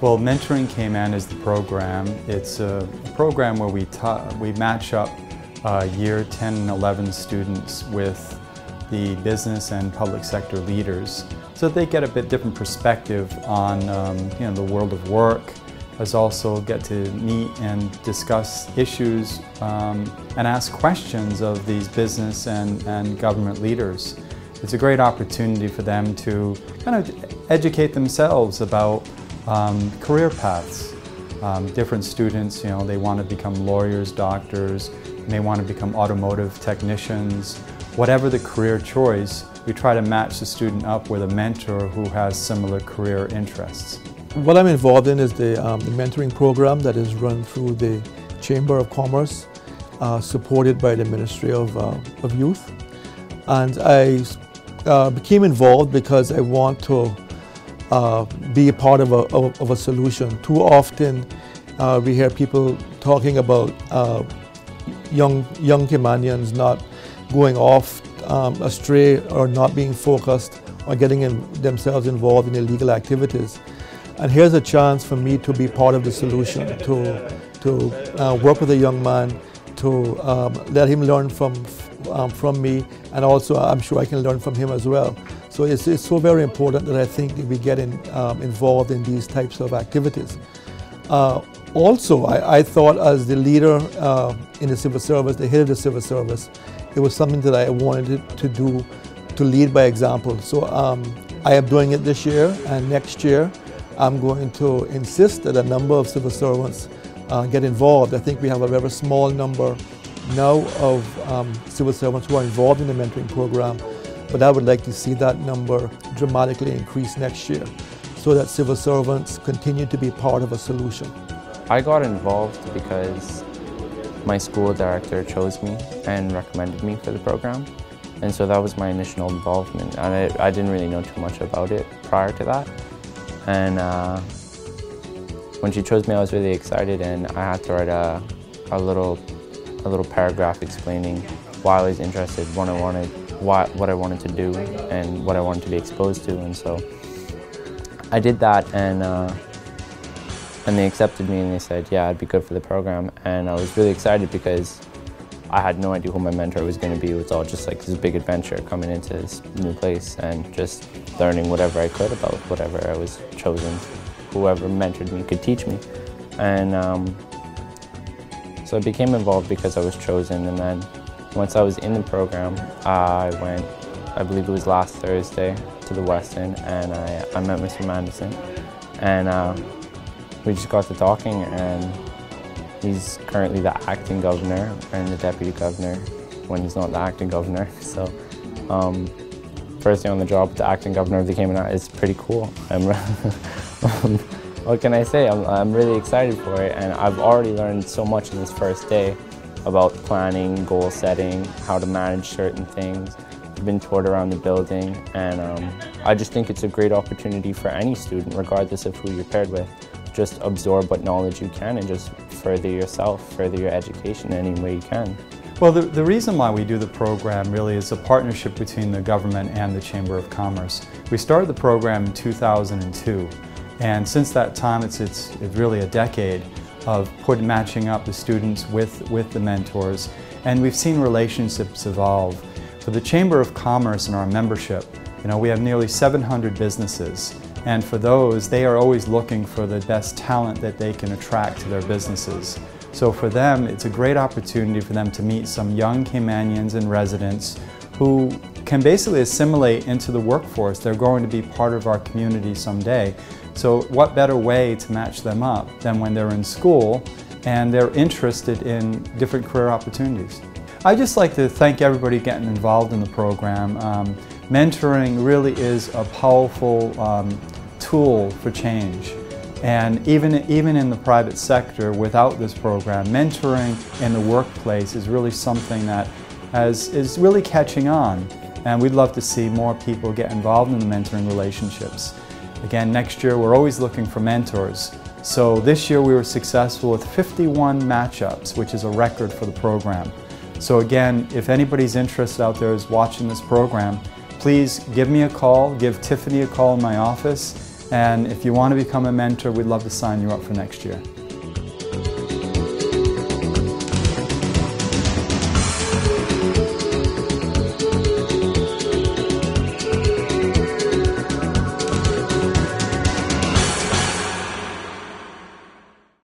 Well, Mentoring Cayman is the program. It's a program where we, we match up uh, year 10 and 11 students with the business and public sector leaders so they get a bit different perspective on um, you know, the world of work, as also get to meet and discuss issues um, and ask questions of these business and, and government leaders. It's a great opportunity for them to kind of educate themselves about um, career paths. Um, different students, you know, they want to become lawyers, doctors, may want to become automotive technicians. Whatever the career choice, we try to match the student up with a mentor who has similar career interests. What I'm involved in is the, um, the mentoring program that is run through the Chamber of Commerce, uh, supported by the Ministry of, uh, of Youth. And I uh, became involved because I want to uh, be a part of a, of, a solution. Too often uh, we hear people talking about uh, young, young Caymanians not going off um, astray or not being focused or getting in, themselves involved in illegal activities. And here's a chance for me to be part of the solution, to, to uh, work with a young man, to um, let him learn from, um, from me, and also I'm sure I can learn from him as well. So it's, it's so very important that I think we get in, um, involved in these types of activities. Uh, also, I, I, thought as the leader uh, in the civil service, the head of the civil service, it was something that I wanted to do to lead by example. So um, I am doing it this year and next year I'm going to insist that a number of civil servants uh, get involved. I think we have a very small number now of um, civil servants who are involved in the mentoring program but I would like to see that number dramatically increase next year so that civil servants continue to be part of a solution. I got involved because my school director chose me and recommended me for the program. And so that was my initial involvement. And I, I didn't really know too much about it prior to that. And uh, when she chose me, I was really excited and I had to write a, a, little, a little paragraph explaining was interested, what I wanted what I wanted to do and what I wanted to be exposed to. And so I did that and, uh, and they accepted me and they said, yeah, I'd be good for the program. And I was really excited because I had no idea who my mentor was going to be. It was all just like this big adventure coming into this new place and just learning whatever I could about whatever I was chosen. Whoever mentored me could teach me. And um, so I became involved because I was chosen and then once I was in the program, I went, I believe it was last Thursday, to the Westin and I, I met Mr. Manderson, And uh, we just got to talking and he's currently the acting governor and the deputy governor when he's not the acting governor. So um, first day on the job the acting governor of the Cayman Islands is pretty cool. Um, what can I say? I'm, I'm really excited for it and I've already learned so much in this first day about planning, goal setting, how to manage certain things. I've been toured around the building and um, I just think it's a great opportunity for any student, regardless of who you're paired with. Just absorb what knowledge you can and just further yourself, further your education in any way you can. Well, the, the reason why we do the program really is a partnership between the government and the Chamber of Commerce. We started the program in 2002, and since that time, it's, it's, it's really a decade of put, matching up the students with, with the mentors. And we've seen relationships evolve. For the Chamber of Commerce and our membership, you know, we have nearly 700 businesses. And for those, they are always looking for the best talent that they can attract to their businesses. So for them, it's a great opportunity for them to meet some young Caymanians and residents who can basically assimilate into the workforce. They're going to be part of our community someday. So what better way to match them up than when they're in school and they're interested in different career opportunities. I'd just like to thank everybody getting involved in the program. Um, mentoring really is a powerful um, tool for change. And even, even in the private sector, without this program, mentoring in the workplace is really something that has, is really catching on. And we'd love to see more people get involved in the mentoring relationships. Again, next year we're always looking for mentors. So this year we were successful with 51 matchups, which is a record for the program. So again, if anybody's interested out there is watching this program, please give me a call, give Tiffany a call in my office, And if you want to become a mentor, we'd love to sign you up for next year.